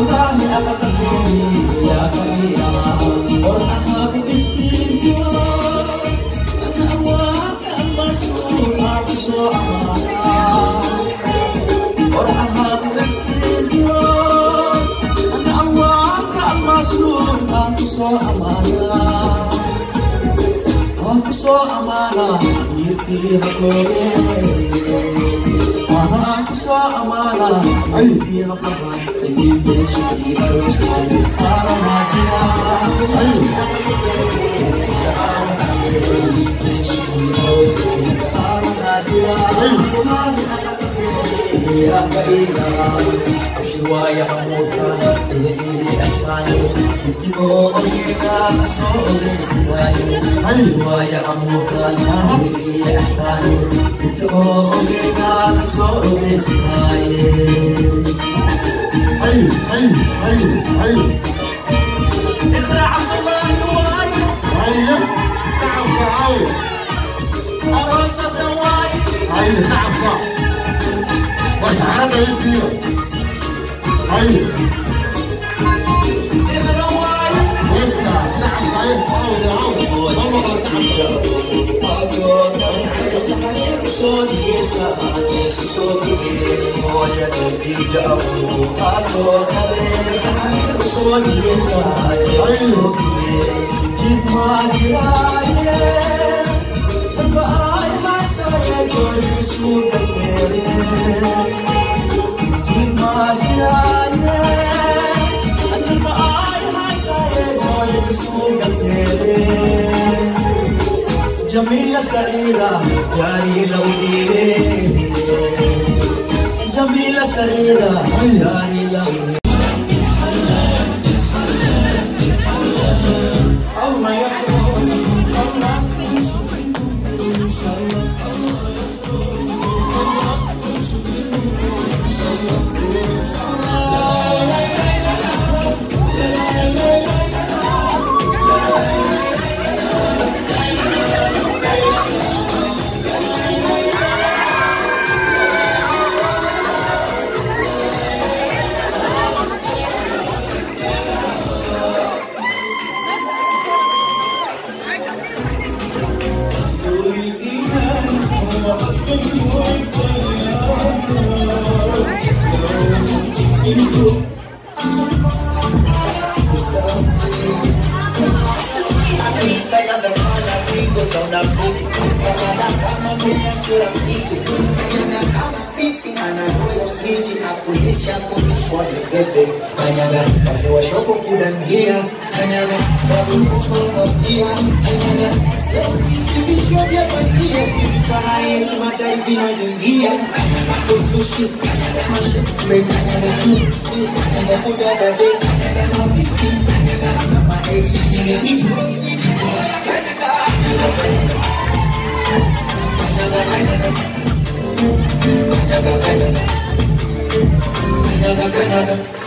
Aku so amanah, aku so amanah, Mahal so amana Niti haklore Niti beshi harus Para يا قليلا شوية موتا تهدي أساني يتبو أجينا صوتي سواي شوية موتا تهدي أساني صوتي سواي حي حي حي حي اقرا عبد الله نواي حي تعب حي أرصة نواي حي تعب بس هذا يدير حي اقرا واي وانت تعب حي حاول حاول والله جميلة سعيدة جاري لو ديري جميلة سعيدة جاري لو Cause I'm not going to, I'm not going to, I'm not going to, I'm not going to, ofisi anagolozichi akulisha kulishwa another, another, another.